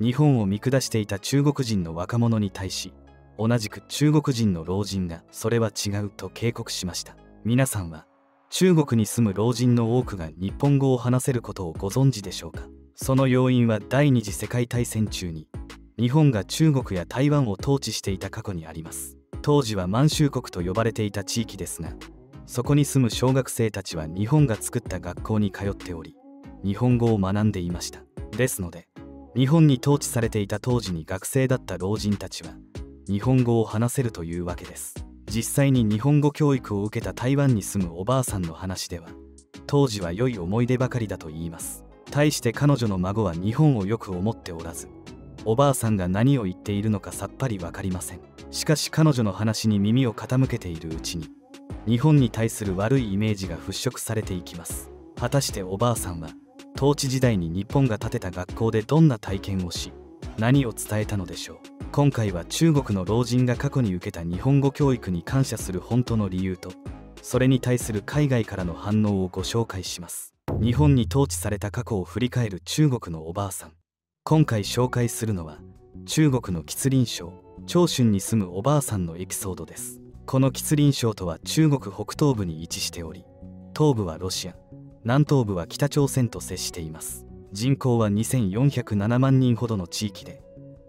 日本を見下していた中国人の若者に対し同じく中国人の老人がそれは違うと警告しました。皆さんは中国に住む老人の多くが日本語を話せることをご存知でしょうか？その要因は第二次世界大戦中に日本が中国や台湾を統治していた過去にあります。当時は満州国と呼ばれていた地域ですがそこに住む小学生たちは日本が作った学校に通っており日本語を学んでいました。ですので日本に統治されていた当時に学生だった老人たちは日本語を話せるというわけです。実際に日本語教育を受けた台湾に住むおばあさんの話では当時は良い思い出ばかりだと言います。対して彼女の孫は日本をよく思っておらずおばあさんが何を言っているのかさっぱり分かりません。しかし彼女の話に耳を傾けているうちに日本に対する悪いイメージが払拭されていきます。果たしておばあさんは統治時代に日本が建てた学校でどんな体験をし何を伝えたのでしょう。今回は中国の老人が過去に受けた日本語教育に感謝する本当の理由とそれに対する海外からの反応をご紹介します。日本に統治された過去を振り返る中国のおばあさん。今回紹介するのは中国の吉林省長春に住むおばあさんのエピソードです。この吉林省とは中国北東部に位置しており東部はロシア。南東部は北朝鮮と接しています。人口は2407万人ほどの地域で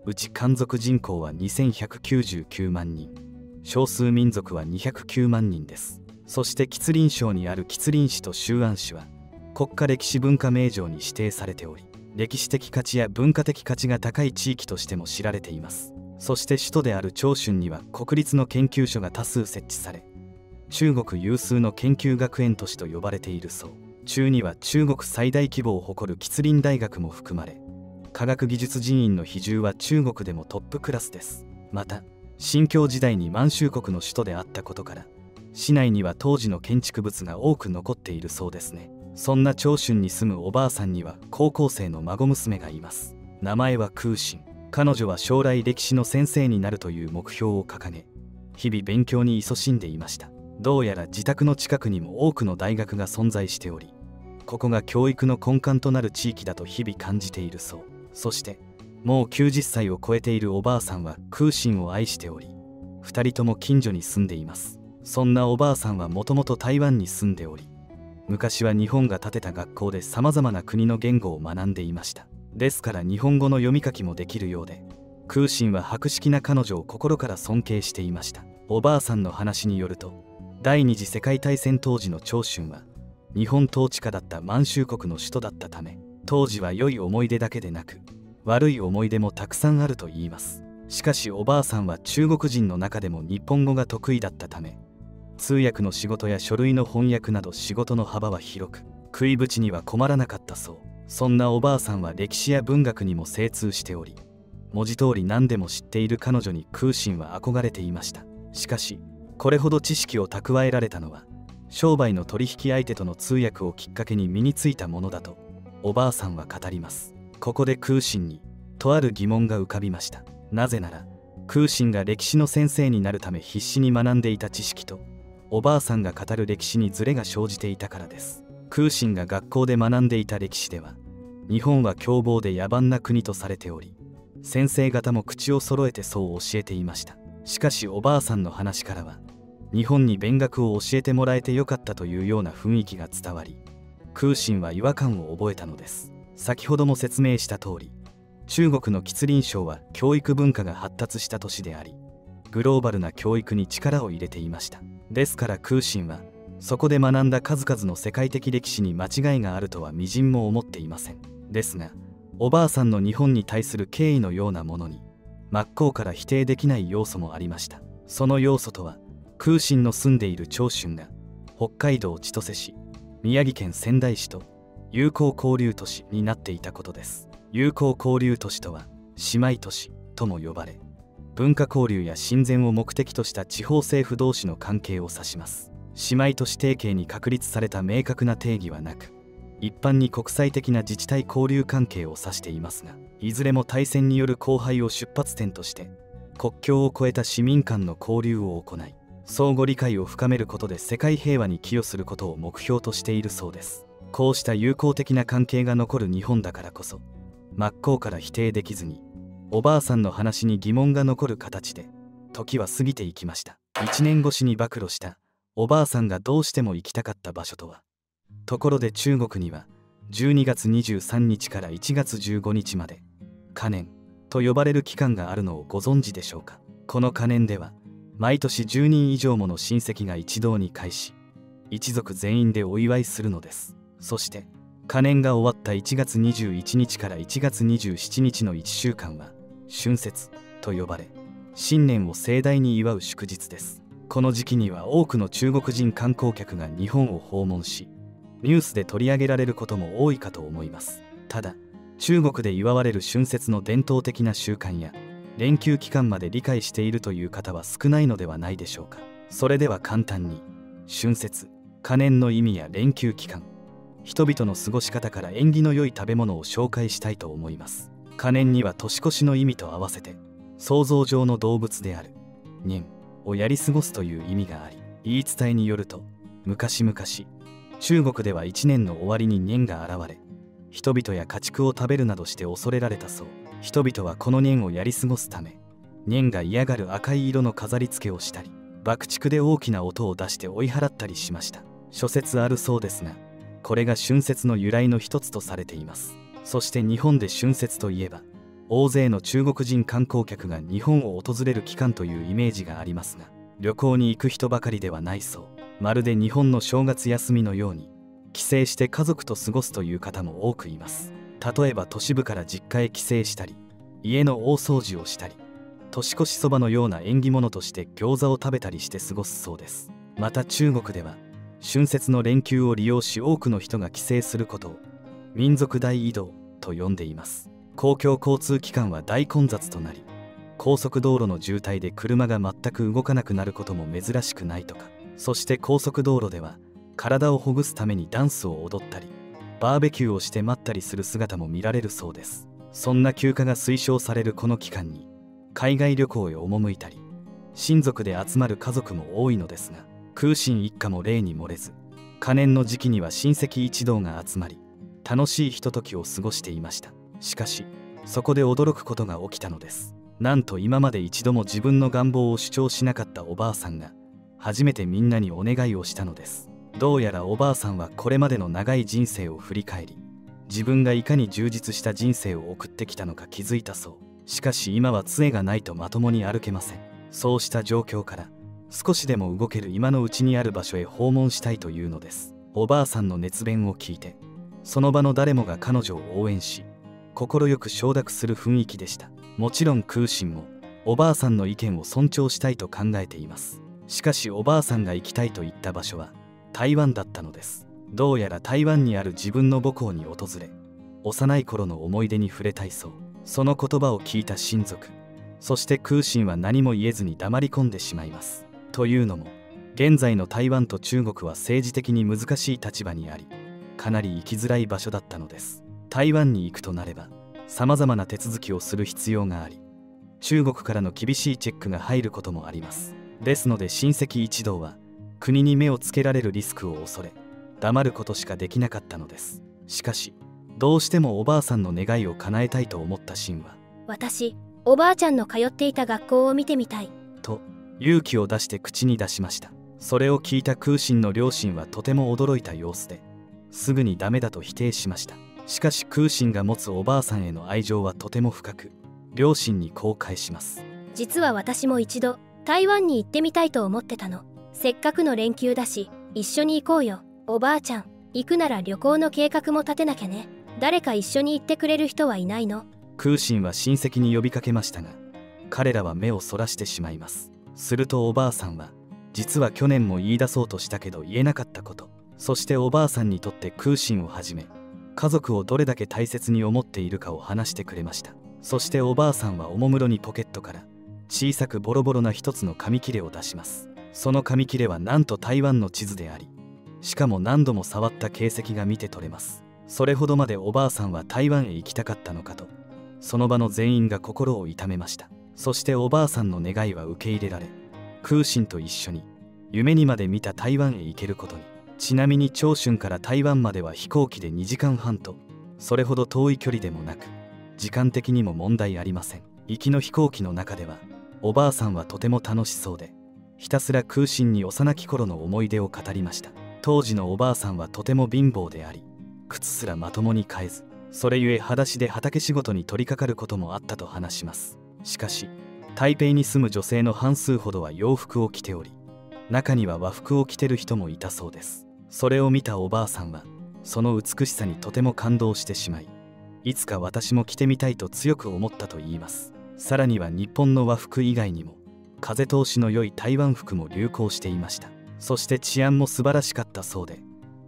うち漢族人口は2199万人。少数民族は209万人です。そして吉林省にある吉林市と周安市は国家歴史文化名城に指定されており歴史的価値や文化的価値が高い地域としても知られています。そして首都である長春には国立の研究所が多数設置され中国有数の研究学園都市と呼ばれているそう。中には中国最大規模を誇る吉林大学も含まれ科学技術人員の比重は中国でもトップクラスです。また新疆時代に満州国の首都であったことから市内には当時の建築物が多く残っているそうですね。そんな長春に住むおばあさんには高校生の孫娘がいます。名前は空心。彼女は将来歴史の先生になるという目標を掲げ日々勉強に勤しんでいました。どうやら自宅の近くにも多くの大学が存在しておりここが教育の根幹となる地域だと日々感じているそう。そしてもう90歳を超えているおばあさんは空心を愛しており2人とも近所に住んでいます。そんなおばあさんはもともと台湾に住んでおり昔は日本が建てた学校でさまざまな国の言語を学んでいました。ですから日本語の読み書きもできるようで空心は博識な彼女を心から尊敬していました。おばあさんの話によると第二次世界大戦当時の長春は日本統治下だった満州国の首都だったため当時は良い思い出だけでなく悪い思い出もたくさんあると言います。しかしおばあさんは中国人の中でも日本語が得意だったため通訳の仕事や書類の翻訳など仕事の幅は広く食いぶちには困らなかったそう。そんなおばあさんは歴史や文学にも精通しており文字通り何でも知っている彼女に空心は憧れていました。しかしこれほど知識を蓄えられたのは商売の取引相手との通訳をきっかけに身についたものだとおばあさんは語ります。ここで空心にとある疑問が浮かびました。なぜなら空心が歴史の先生になるため必死に学んでいた知識とおばあさんが語る歴史にズレが生じていたからです。空心が学校で学んでいた歴史では日本は凶暴で野蛮な国とされており先生方も口を揃えてそう教えていました。しかしおばあさんの話からは日本に勉学を教えてもらえてよかったというような雰囲気が伝わり空心は違和感を覚えたのです。先ほども説明した通り中国の吉林省は教育文化が発達した都市でありグローバルな教育に力を入れていました。ですから空心はそこで学んだ数々の世界的歴史に間違いがあるとはみじんも思っていません。ですがおばあさんの日本に対する敬意のようなものに真っ向から否定できない要素もありました。その要素とは空心の住んでいる長春が北海道千歳市宮城県仙台市と友好交流都市になっていたことです。友好交流都市とは姉妹都市とも呼ばれ文化交流や親善を目的とした地方政府同士の関係を指します。姉妹都市提携に確立された明確な定義はなく一般に国際的な自治体交流関係を指していますがいずれも対戦による荒廃を出発点として国境を越えた市民間の交流を行い相互理解を深めることで世界平和に寄与することを目標としているそうです。こうした友好的な関係が残る日本だからこそ真っ向から否定できずにおばあさんの話に疑問が残る形で時は過ぎていきました。1年越しに暴露したおばあさんがどうしても行きたかった場所とは。ところで中国には12月23日から1月15日まで可年と呼ばれる期間があるのをご存知でしょうか。この可年では毎年10人以上もの親戚が一堂に会し一族全員でお祝いするのです。そして可年が終わった1月21日から1月27日の1週間は春節と呼ばれ新年を盛大に祝う祝日です。この時期には多くの中国人観光客が日本を訪問しニュースで取り上げられることも多いかと思います。ただ中国で祝われる春節の伝統的な習慣や連休期間まで理解しているという方は少ないのではないでしょうか。それでは簡単に春節可年の意味や連休期間。人々の過ごし方から縁起の良い食べ物を紹介したいと思います。可年には年越しの意味と合わせて想像上の動物である年をやり過ごすという意味があり言い伝えによると昔々中国では1年の終わりに年が現れ人々や家畜を食べるなどして恐れられたそう。人々はこの年をやり過ごすため年が嫌がる赤い色の飾り付けをしたり爆竹で大きな音を出して追い払ったりしました。諸説あるそうですがこれが春節の由来の一つとされています。そして日本で春節といえば大勢の中国人観光客が日本を訪れる期間というイメージがありますが旅行に行く人ばかりではないそう。まるで日本の正月休みのように帰省して家族と過ごすという方も多くいます。例えば都市部から実家へ帰省したり家の大掃除をしたり年越しそばのような縁起物として餃子を食べたりして過ごすそうです。また中国では春節の連休を利用し多くの人が帰省することを民族大移動と呼んでいます。公共交通機関は大混雑となり高速道路の渋滞で車が全く動かなくなることも珍しくないとか。そして高速道路では体をほぐすためにダンスを踊ったりバーベキューをして待ったりする姿も見られるそうです。そんな休暇が推奨されるこの期間に海外旅行へ赴いたり親族で集まる家族も多いのですが空心一家も例に漏れず可年の時期には親戚一同が集まり楽しいひとときを過ごしていました。しかしそこで驚くことが起きたのです。なんと今まで一度も自分の願望を主張しなかったおばあさんが初めてみんなにお願いをしたのです。どうやらおばあさんはこれまでの長い人生を振り返り自分がいかに充実した人生を送ってきたのか気づいたそう。しかし今は杖がないとまともに歩けません。そうした状況から少しでも動ける今のうちにある場所へ訪問したいというのです。おばあさんの熱弁を聞いてその場の誰もが彼女を応援し快く承諾する雰囲気でした。もちろん空心もおばあさんの意見を尊重したいと考えています。しかしおばあさんが行きたいと言った場所は台湾だったのです。どうやら台湾にある自分の母校に訪れ幼い頃の思い出に触れたいそう。その言葉を聞いた親族。そして空心は何も言えずに黙り込んでしまいます。というのも現在の台湾と中国は政治的に難しい立場にありかなり行きづらい場所だったのです。台湾に行くとなればさまざまな手続きをする必要があり中国からの厳しいチェックが入ることもあります。ですので親戚一同は国に目をつけられるリスクを恐れ黙ることしかできなかったのです。しかしどうしてもおばあさんの願いを叶えたいと思ったシンは私おばあちゃんの通っていた学校を見てみたい。と勇気を出して口に出しました。それを聞いた空心の両親はとても驚いた様子ですぐにダメだと否定しました。しかし空心が持つおばあさんへの愛情はとても深く両親にこう返します。実は私も一度台湾に行ってみたいと思ってたのせっかくの連休だし一緒に行こうよ。おばあちゃん行くなら旅行の計画も立てなきゃね。誰か一緒に行ってくれる人はいないの。空心は親戚に呼びかけましたが彼らは目をそらしてしまいます。するとおばあさんは実は去年も言い出そうとしたけど言えなかったこと。そしておばあさんにとって空心をはじめ家族をどれだけ大切に思っているかを話してくれました。そしておばあさんはおもむろにポケットから小さくボロボロな一つの紙切れを出します。その紙切れはなんと台湾の地図でありしかも何度も触った形跡が見て取れます。それほどまでおばあさんは台湾へ行きたかったのかとその場の全員が心を痛めました。そしておばあさんの願いは受け入れられ空心と一緒に夢にまで見た台湾へ行けることに。ちなみに長春から台湾までは飛行機で2時間半とそれほど遠い距離でもなく時間的にも問題ありません。行きの飛行機の中ではおばあさんはとても楽しそうでひたすら空心に幼き頃の思い出を語りました。当時のおばあさんはとても貧乏であり靴すらまともに買えずそれゆえ裸足で畑仕事に取り掛かることもあったと話します。しかし台北に住む女性の半数ほどは洋服を着ており中には和服を着てる人もいたそうです。それを見たおばあさんはその美しさにとても感動してしまいいつか私も着てみたいと強く思ったといいます。さらには日本の和服以外にも風通しの良い台湾服も流行していました。そして治安も素晴らしかったそうで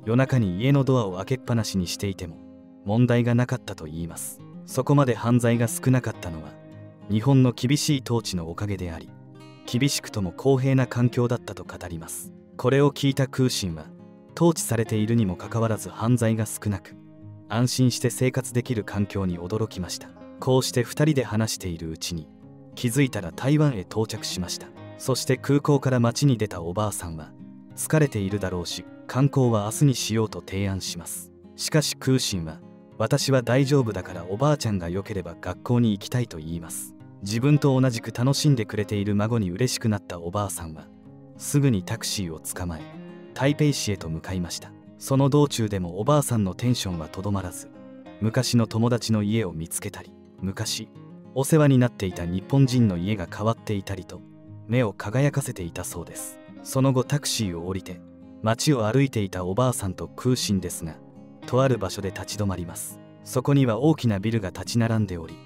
夜中に家のドアを開けっぱなしにしていても問題がなかったといいます。そこまで犯罪が少なかったのは日本の厳しい統治のおかげであり厳しくとも公平な環境だったと語ります。これを聞いた空心は統治されているにもかかわらず犯罪が少なく安心して生活できる環境に驚きました。こうして2人で話しているうちに気づいたら台湾へ到着しました。そして空港から街に出たおばあさんは疲れているだろうし観光は明日にしようと提案します。しかし空心は私は大丈夫だからおばあちゃんが良ければ学校に行きたいと言います。自分と同じく楽しんでくれている孫に嬉しくなったおばあさんはすぐにタクシーを捕まえ台北市へと向かいました。その道中でもおばあさんのテンションはとどまらず昔の友達の家を見つけたり昔お世話になっていた日本人の家が変わっていたりと目を輝かせていたそうです。その後タクシーを降りて街を歩いていたおばあさんと空心ですがとある場所で立ち止まります。そこには大きなビルが立ち並んでおり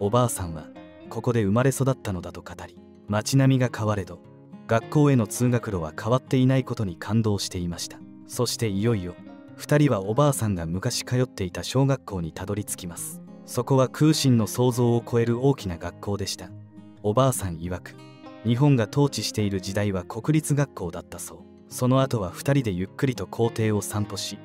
おばあさんはここで生まれ育ったのだと語り街並みが変われど学校への通学路は変わっていないことに感動していました。そしていよいよ2人はおばあさんが昔通っていた小学校にたどり着きます。そこは空心の想像を超える大きな学校でした。おばあさん曰く日本が統治している時代は国立学校だったそう。その後は2人でゆっくりと校庭を散歩し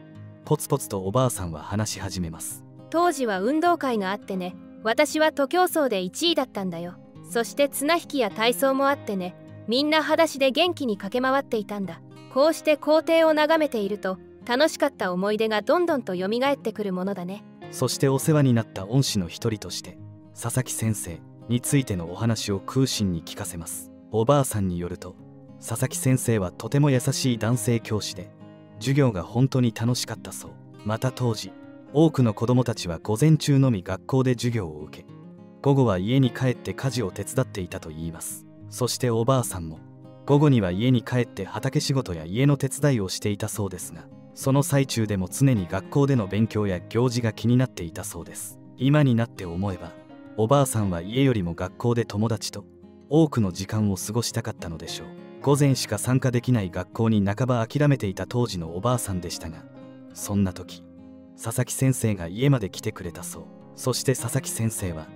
ポツポツとおばあさんは話し始めます。当時は運動会があってね私は徒競走で1位だったんだよ。そして綱引きや体操もあってねみんな裸足で元気に駆け回っていたんだ。こうして校庭を眺めていると楽しかった思い出がどんどんと蘇ってくるものだね。そしてお世話になった恩師の一人として佐々木先生についてのお話を空心に聞かせます。おばあさんによると佐々木先生はとても優しい男性教師で授業が本当に楽しかったそう。また当時多くの子どもたちは午前中のみ学校で授業を受け午後は家に帰って家事を手伝っていたといいます。そしておばあさんも午後には家に帰って畑仕事や家の手伝いをしていたそうですがその最中でも常に学校での勉強や行事が気になっていたそうです。今になって思えばおばあさんは家よりも学校で友達と多くの時間を過ごしたかったのでしょう。午前しか参加できない学校に半ば諦めていた当時のおばあさんでしたがそんな時佐々木先生が家まで来てくれたそう。そして佐々木先生は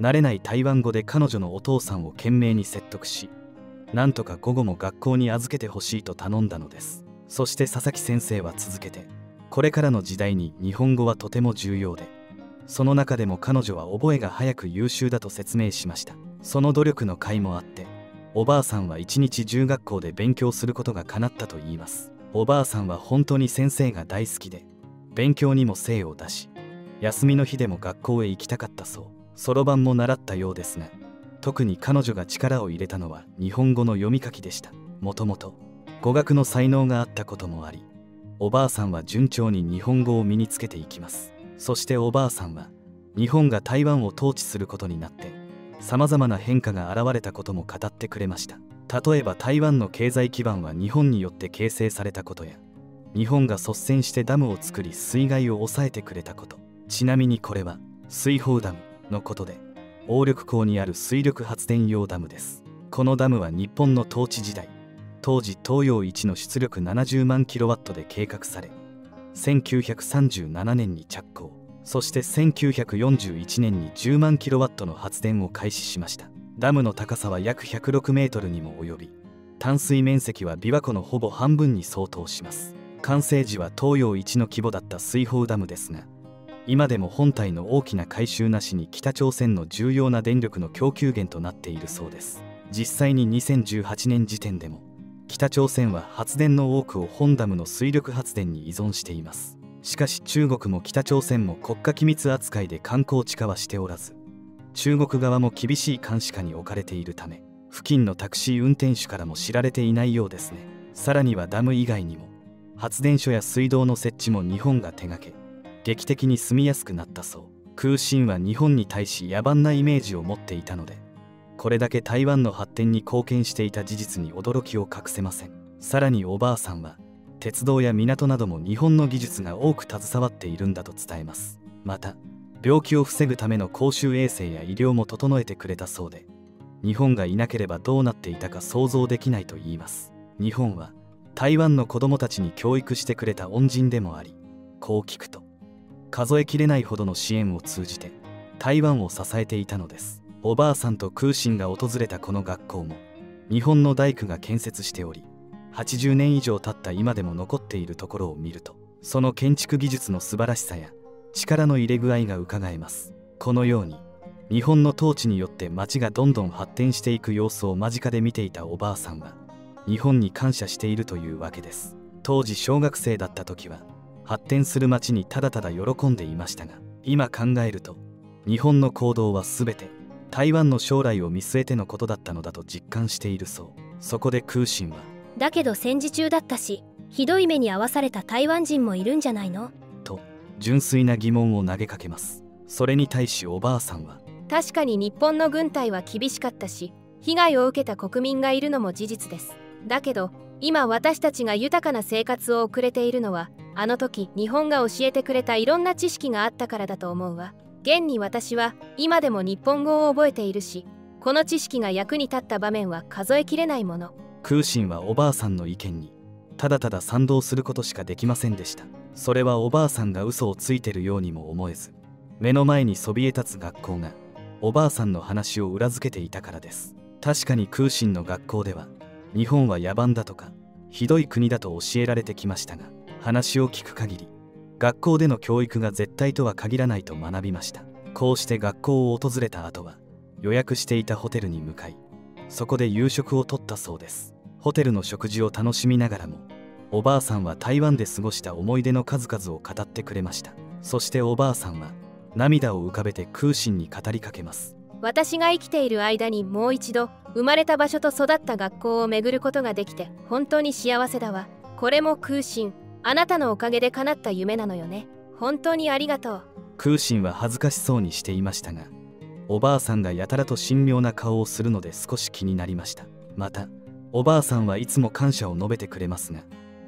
慣れない台湾語で彼女のお父さんを懸命に説得しなんとか午後も学校に預けてほしいと頼んだのです。そして佐々木先生は続けてこれからの時代に日本語はとても重要でその中でも彼女は覚えが早く優秀だと説明しました。その努力の甲斐もあっておばあさんは一日中学校で勉強することが叶ったといいます。おばあさんは本当に先生が大好きで勉強にも精を出し休みの日でも学校へ行きたかったそう。そろばんも習ったようですが特に彼女が力を入れたのは日本語の読み書きでした。もともと語学の才能があったこともありおばあさんは順調に日本語を身につけていきます。そしておばあさんは日本が台湾を統治することになってさまざまな変化が現れたことも語ってくれました。例えば台湾の経済基盤は日本によって形成されたことや日本が率先してダムを作り水害を抑えてくれたこと。ちなみにこれは水砲ダムのことで大緑港にある水力発電用ダムです。このダムは日本の統治時代当時東洋一の出力70万キロワットで計画され1937年に着工。そして1941年に10万キロワットの発電を開始しました。ダムの高さは約106メートルにも及び淡水面積は琵琶湖のほぼ半分に相当します。完成時は東洋一の規模だった水砲ダムですが今でも本体の大きな改修なしに北朝鮮の重要な電力の供給源となっているそうです。実際に2018年時点でも北朝鮮は発電の多くを本ダムの水力発電に依存しています。しかし中国も北朝鮮も国家機密扱いで観光地化はしておらず中国側も厳しい監視下に置かれているため付近のタクシー運転手からも知られていないようですね。さらにはダム以外にも発電所や水道の設置も日本が手掛け劇的に住みやすくなったそう。空心は日本に対し野蛮なイメージを持っていたのでこれだけ台湾の発展に貢献していた事実に驚きを隠せません。さらにおばあさんは鉄道や港なども日本の技術が多く携わっているんだと伝えます。また病気を防ぐための公衆衛生や医療も整えてくれたそうで日本がいなければどうなっていたか想像できないと言います。日本は台湾の子供たちに教育してくれた恩人でもありこう聞くと数えきれないほどの支援を通じて台湾を支えていたのです。おばあさんと空心が訪れたこの学校も日本の大工が建設しており80年以上経った今でも残っているところを見るとその建築技術の素晴らしさや力の入れ具合がうかがえます。このように日本の統治によって町がどんどん発展していく様子を間近で見ていたおばあさんは日本に感謝しているというわけです。当時小学生だった時は発展する町にただただ喜んでいましたが今考えると日本の行動は全て台湾の将来を見据えてのことだったのだと実感しているそう。そこで空心はだけど戦時中だったしひどい目に遭わされた台湾人もいるんじゃないの？と純粋な疑問を投げかけます。それに対しおばあさんは確かに日本の軍隊は厳しかったし被害を受けた国民がいるのも事実です。だけど今私たちが豊かな生活を送れているのはあの時日本が教えてくれたいろんな知識があったからだと思うわ現に私は今でも日本語を覚えているしこの知識が役に立った場面は数えきれないもの。空心はおばあさんの意見にただただ賛同することしかできませんでした。それはおばあさんが嘘をついてるようにも思えず目の前にそびえ立つ学校がおばあさんの話を裏付けていたからです。確かに空心の学校では日本は野蛮だとかひどい国だと教えられてきましたが話を聞く限り学校での教育が絶対とは限らないと学びました。こうして学校を訪れた後は予約していたホテルに向かいそこで夕食をとったそうです。ホテルの食事を楽しみながらもおばあさんは台湾で過ごした思い出の数々を語ってくれました。そしておばあさんは涙を浮かべて空心に語りかけます。私が生きている間にもう一度生まれた場所と育った学校を巡ることができて本当に幸せだわ。これも空心。あなたのおかげで叶った夢なのよね。本当にありがとう。空心は恥ずかしそうにしていましたがおばあさんがやたらと神妙な顔をするので少し気になりました。またおばあさんはいつも感謝を述べてくれますが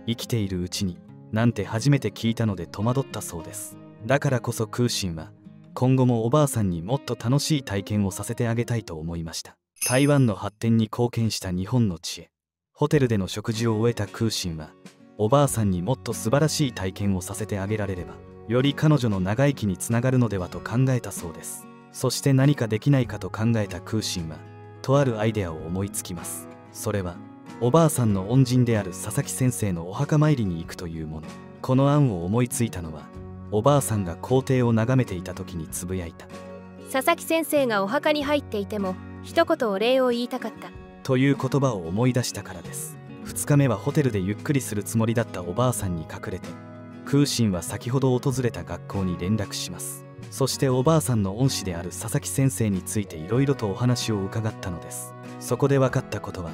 生きているうちになんて初めて聞いたので戸惑ったそうです。だからこそ空心は今後もおばあさんにもっと楽しい体験をさせてあげたいと思いました。台湾の発展に貢献した日本の知恵。ホテルでの食事を終えた空心はおばあさんにもっと素晴らしい体験をさせてあげられればより彼女の長生きにつながるのではと考えたそうです。そして何かできないかと考えた空心はとあるアイデアを思いつきます。それはおばあさんの恩人である佐々木先生のお墓参りに行くというもの。この案を思いついたのはおばあさんが校庭を眺めていた時につぶやいた。佐々木先生がお墓に入っていても一言お礼を言いたかった。という言葉を思い出したからです2日目はホテルでゆっくりするつもりだったおばあさんに隠れて空心は先ほど訪れた学校に連絡します。そしておばあさんの恩師である佐々木先生についていろいろとお話を伺ったのです。そこで分かったことは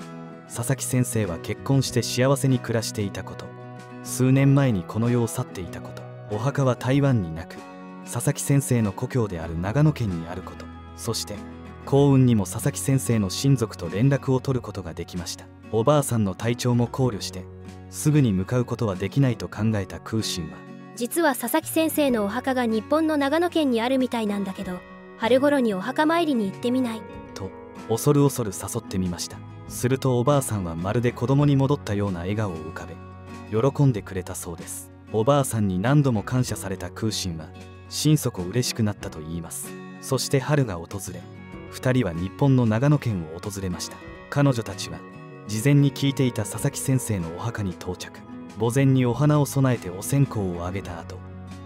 佐々木先生は結婚して幸せに暮らしていたこと。数年前にこの世を去っていたこと。お墓は台湾になく佐々木先生の故郷である長野県にあること。そして幸運にも佐々木先生の親族と連絡を取ることができました。おばあさんの体調も考慮してすぐに向かうことはできないと考えた空心は。実は佐々木先生のお墓が日本の長野県にあるみたいなんだけど春頃にお墓参りに行ってみない。と恐る恐る誘ってみました。するとおばあさんはまるで子供に戻ったような笑顔を浮かべ喜んでくれたそうです。おばあさんに何度も感謝された空心は心底嬉しくなったといいます。そして春が訪れ2人は日本の長野県を訪れました。彼女たちは事前に聞いていた佐々木先生のお墓に到着。墓前にお花を供えてお線香をあげた後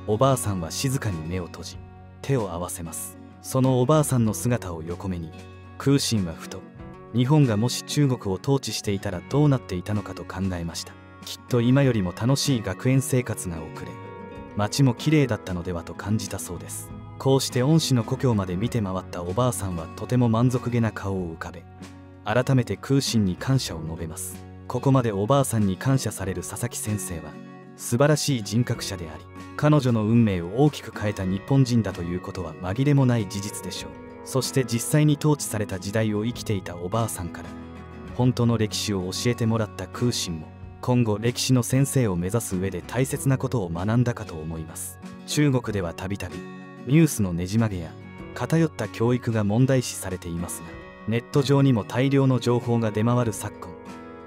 おばあさんは静かに目を閉じ手を合わせます。そのおばあさんの姿を横目に空心はふと日本がもし中国を統治していたらどうなっていたのかと考えました。きっと今よりも楽しい学園生活が送れ街も綺麗だったのではと感じたそうです。こうして恩師の故郷まで見て回ったおばあさんはとても満足げな顔を浮かべ改めて空心に感謝を述べます。ここまでおばあさんに感謝される佐々木先生は素晴らしい人格者であり彼女の運命を大きく変えた日本人だということは紛れもない事実でしょう。そして実際に統治された時代を生きていたおばあさんから本当の歴史を教えてもらった空心も今後歴史の先生を目指す上で大切なことを学んだかと思います。中国ではたびたびニュースのねじ曲げや偏った教育が問題視されていますがネット上にも大量の情報が出回る昨今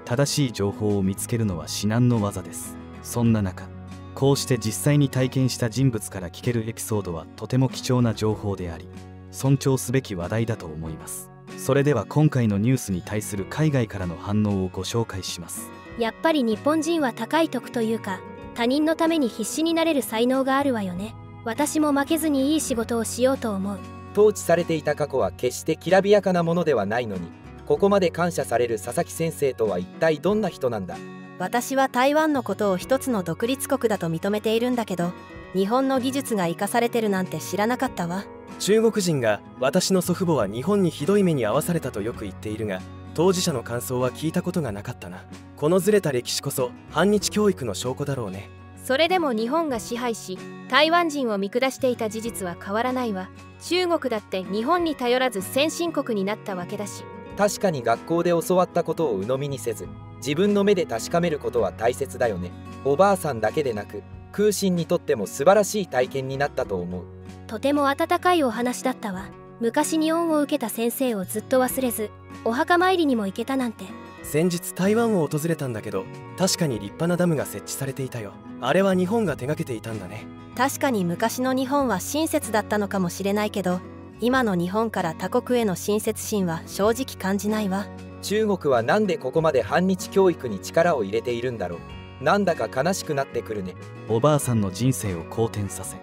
正しい情報を見つけるのは至難の業です。そんな中こうして実際に体験した人物から聞けるエピソードはとても貴重な情報であり尊重すべき話題だと思います。それでは今回のニュースに対する海外からの反応をご紹介します。やっぱり日本人は高い徳というか他人のために必死になれる才能があるわよね。私も負けずにいい仕事をしようと思う。統治されていた過去は決してきらびやかなものではないのにここまで感謝される佐々木先生とは一体どんな人なんだ？私は台湾のことを一つの独立国だと認めているんだけど日本の技術が生かされてるなんて知らなかったわ。中国人が私の祖父母は日本にひどい目に遭わされたとよく言っているが当事者の感想は聞いたことがなかったな。このずれた歴史こそ反日教育の証拠だろうねそれでも日本が支配し台湾人を見下していた事実は変わらないわ。中国だって日本に頼らず先進国になったわけだし。確かに学校で教わったことを鵜呑みにせず自分の目で確かめることは大切だよね。おばあさんだけでなく空心にとっても素晴らしい体験になったと思う。とても温かいお話だったわ。昔に恩を受けた先生をずっと忘れずお墓参りにも行けたなんて先日台湾を訪れたんだけど確かに立派なダムが設置されていたよ。あれは日本が手がけていたんだね。確かに昔の日本は親切だったのかもしれないけど今の日本から他国への親切心は正直感じないわ。中国はなんでここまで反日教育に力を入れているんだろう。なんだか悲しくなってくるね。おばあさんの人生を好転させ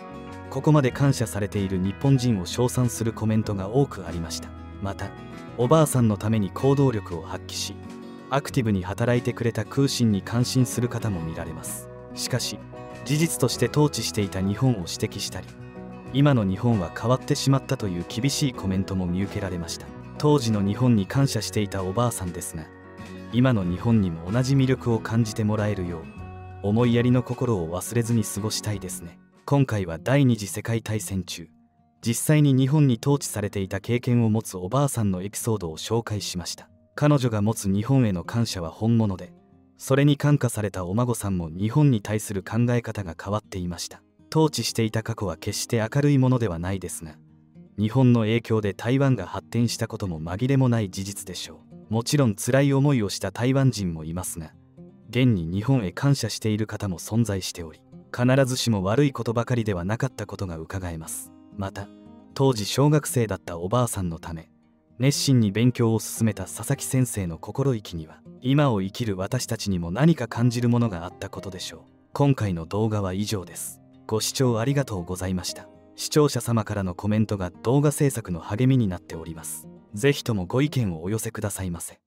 ここまで感謝されている日本人を称賛するコメントが多くありました。またおばあさんのために行動力を発揮しアクティブに働いてくれた空心に感心する方も見られます。しかし事実として統治していた日本を指摘したり今の日本は変わってしまったという厳しいコメントも見受けられました。当時の日本に感謝していたおばあさんですが今の日本にも同じ魅力を感じてもらえるよう思いやりの心を忘れずに過ごしたいですね。今回は第二次世界大戦中実際に日本に統治されていた経験を持つおばあさんのエピソードを紹介しました。彼女が持つ日本への感謝は本物でそれに感化されたお孫さんも日本に対する考え方が変わっていました。統治していた過去は決して明るいものではないですが日本の影響で台湾が発展したことも紛れもない事実でしょう。もちろん辛い思いをした台湾人もいますが現に日本へ感謝している方も存在しており必ずしも悪いことばかりではなかったことが伺えます。また当時小学生だったおばあさんのため熱心に勉強を進めた佐々木先生の心意気には今を生きる私たちにも何か感じるものがあったことでしょう。今回の動画は以上です。ご視聴ありがとうございました。視聴者様からのコメントが動画制作の励みになっております。是非ともご意見をお寄せくださいませ。